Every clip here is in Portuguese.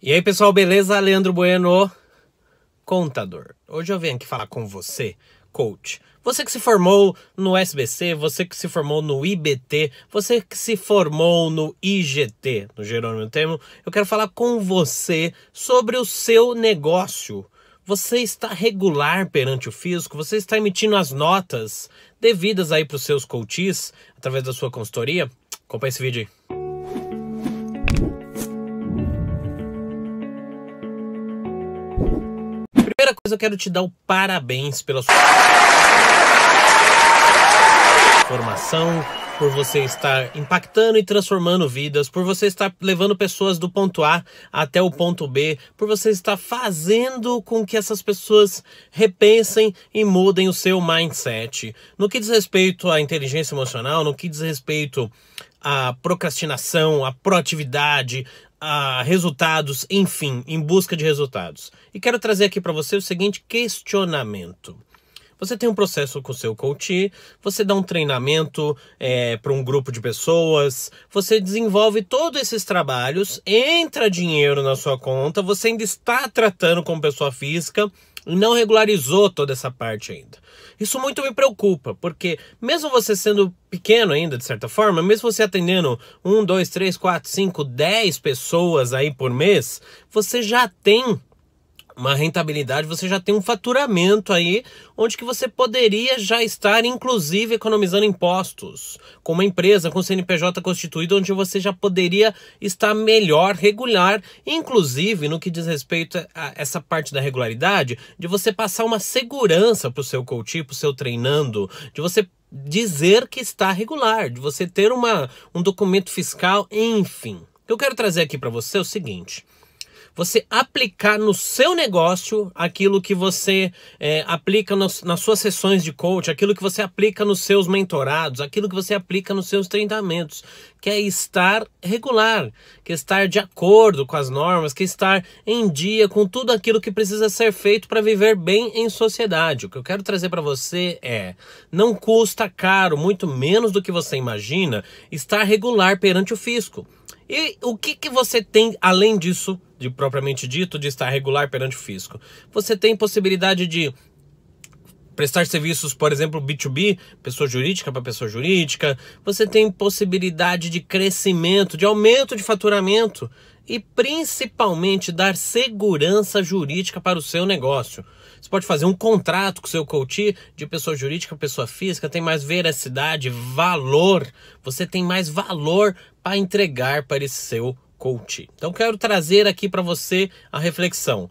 E aí, pessoal, beleza? Leandro Bueno, contador. Hoje eu venho aqui falar com você, coach. Você que se formou no SBC, você que se formou no IBT, você que se formou no IGT, no Jerônimo Termo, eu quero falar com você sobre o seu negócio. Você está regular perante o fisco? Você está emitindo as notas devidas aí para os seus coaches através da sua consultoria? Acompanhe esse vídeo aí. Primeira coisa, eu quero te dar o parabéns pela sua formação, por você estar impactando e transformando vidas, por você estar levando pessoas do ponto A até o ponto B, por você estar fazendo com que essas pessoas repensem e mudem o seu mindset. No que diz respeito à inteligência emocional, no que diz respeito à procrastinação, à proatividade, a resultados, enfim, em busca de resultados. E quero trazer aqui para você o seguinte questionamento. Você tem um processo com o seu coach, você dá um treinamento é, para um grupo de pessoas, você desenvolve todos esses trabalhos, entra dinheiro na sua conta, você ainda está tratando como pessoa física não regularizou toda essa parte ainda. Isso muito me preocupa, porque mesmo você sendo pequeno ainda, de certa forma, mesmo você atendendo um, dois, três, quatro, cinco, dez pessoas aí por mês, você já tem uma rentabilidade, você já tem um faturamento aí, onde que você poderia já estar, inclusive, economizando impostos. Com uma empresa, com CNPJ constituído, onde você já poderia estar melhor, regular, inclusive no que diz respeito a essa parte da regularidade, de você passar uma segurança para o seu coach, para o seu treinando, de você dizer que está regular, de você ter uma, um documento fiscal, enfim. O que eu quero trazer aqui para você é o seguinte você aplicar no seu negócio aquilo que você é, aplica nos, nas suas sessões de coach, aquilo que você aplica nos seus mentorados, aquilo que você aplica nos seus treinamentos, que é estar regular, que é estar de acordo com as normas, que é estar em dia com tudo aquilo que precisa ser feito para viver bem em sociedade. O que eu quero trazer para você é: não custa caro, muito menos do que você imagina, estar regular perante o fisco. E o que, que você tem além disso de propriamente dito, de estar regular perante o fisco. Você tem possibilidade de prestar serviços, por exemplo, B2B, pessoa jurídica para pessoa jurídica. Você tem possibilidade de crescimento, de aumento de faturamento e principalmente dar segurança jurídica para o seu negócio. Você pode fazer um contrato com o seu coach de pessoa jurídica para pessoa física, tem mais veracidade, valor. Você tem mais valor para entregar para esse seu coach. Então quero trazer aqui para você a reflexão.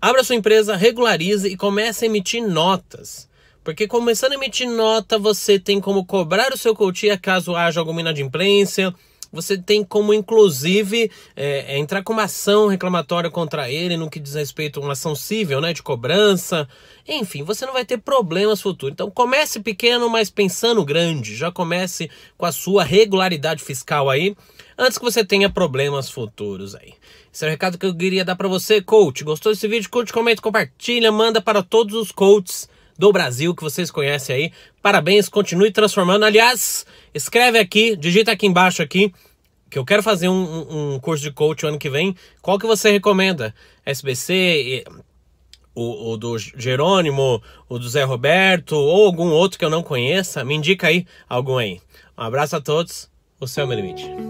Abra sua empresa, regularize e comece a emitir notas. Porque começando a emitir nota, você tem como cobrar o seu coach caso haja alguma inadimplência, você tem como, inclusive, é, é, entrar com uma ação reclamatória contra ele no que diz respeito a uma ação civil, né, de cobrança. Enfim, você não vai ter problemas futuros. Então, comece pequeno, mas pensando grande. Já comece com a sua regularidade fiscal aí, antes que você tenha problemas futuros aí. Esse é o recado que eu queria dar para você, coach. Gostou desse vídeo? Curte, comenta, compartilha, manda para todos os coaches do Brasil que vocês conhecem aí. Parabéns, continue transformando. Aliás, escreve aqui, digita aqui embaixo aqui, que eu quero fazer um, um curso de coach ano que vem. Qual que você recomenda? SBC, o, o, do Jerônimo, o do Zé Roberto, ou algum outro que eu não conheça? Me indica aí algum aí. Um abraço a todos. O céu é meu limite.